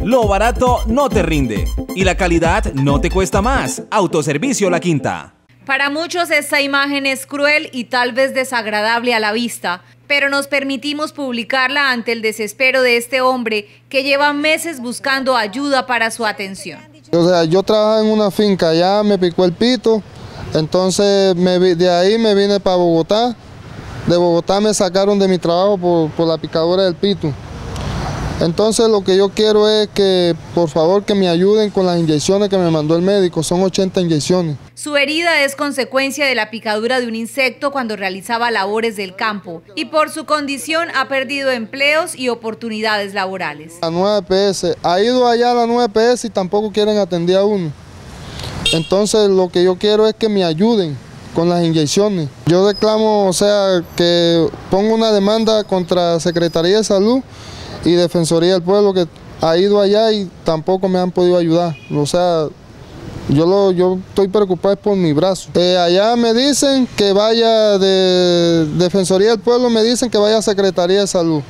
Lo barato no te rinde y la calidad no te cuesta más. Autoservicio La Quinta. Para muchos esta imagen es cruel y tal vez desagradable a la vista, pero nos permitimos publicarla ante el desespero de este hombre que lleva meses buscando ayuda para su atención. O sea, yo trabajaba en una finca, ya me picó el pito, entonces de ahí me vine para Bogotá. De Bogotá me sacaron de mi trabajo por, por la picadura del pito. Entonces lo que yo quiero es que por favor que me ayuden con las inyecciones que me mandó el médico, son 80 inyecciones. Su herida es consecuencia de la picadura de un insecto cuando realizaba labores del campo y por su condición ha perdido empleos y oportunidades laborales. La 9PS, ha ido allá a la 9PS y tampoco quieren atender a uno. Entonces lo que yo quiero es que me ayuden con las inyecciones. Yo reclamo, o sea, que pongo una demanda contra Secretaría de Salud y Defensoría del Pueblo que ha ido allá y tampoco me han podido ayudar. O sea, yo, lo, yo estoy preocupado por mi brazo. Eh, allá me dicen que vaya de Defensoría del Pueblo, me dicen que vaya a Secretaría de Salud.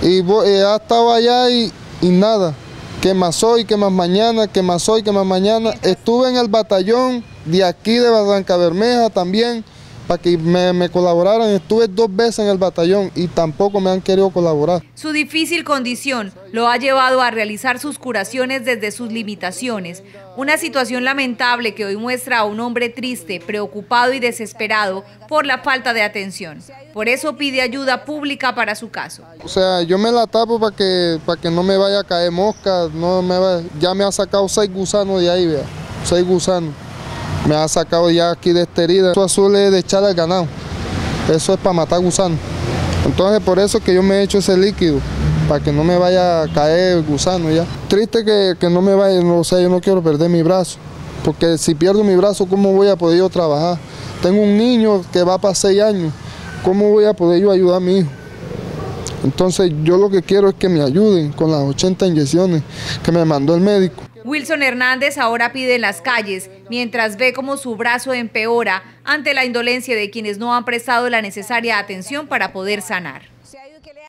Y eh, ha estado allá y, y nada. Que más hoy, que más mañana, que más hoy, que más mañana. Estuve en el batallón de aquí de Barranca Bermeja también para que me, colaboraran. Estuve dos veces en el batallón y tampoco me han querido colaborar. Su difícil condición lo ha llevado a realizar sus curaciones desde sus limitaciones. Una situación lamentable que hoy muestra a un hombre triste, preocupado y desesperado por la falta de atención. Por eso pide ayuda pública para su caso. O sea, yo me la tapo para que, para que no me vaya a caer mosca. No me ya me ha sacado seis gusanos de ahí, vea. Seis gusanos me ha sacado ya aquí de esta herida. Eso azul es de echar al ganado, eso es para matar gusanos. Entonces por eso es que yo me he hecho ese líquido, para que no me vaya a caer gusano ya. Triste que, no me vaya, o sea, yo no quiero perder mi brazo, porque si pierdo mi brazo, ¿cómo voy a poder yo trabajar? Tengo un niño que va para seis años, ¿cómo voy a poder yo ayudar a mi hijo? Entonces yo lo que quiero es que me ayuden con las 80 inyecciones que me mandó el médico. Wilson Hernández ahora pide en las calles, mientras ve cómo su brazo empeora ante la indolencia de quienes no han prestado la necesaria atención para poder sanar.